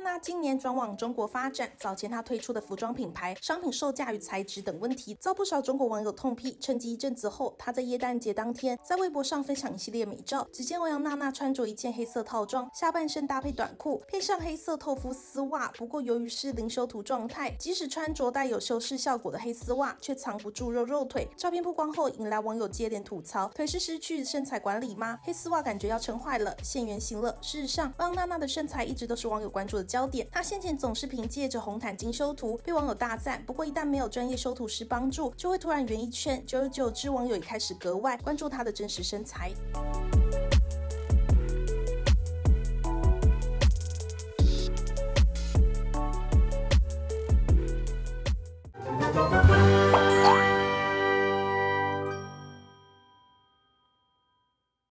娜娜今年转往中国发展，早前她推出的服装品牌商品售价与材质等问题，遭不少中国网友痛批。趁机一阵子后，她在耶诞节当天在微博上分享一系列美照，只见欧阳娜娜穿着一件黑色套装，下半身搭配短裤，配上黑色透肤丝袜。不过由于是零修图状态，即使穿着带有修饰效果的黑丝袜，却藏不住肉肉腿。照片曝光后，引来网友接连吐槽：腿是失去身材管理吗？黑丝袜感觉要撑坏了，现原形了。事实上，欧阳娜娜的身材一直都是网友关注的焦点。他先前总是凭借着红毯精修图被网友大赞。不过一旦没有专业修图师帮助就会突然圆一圈。久而久之网友也开始格外关注他的真实身材。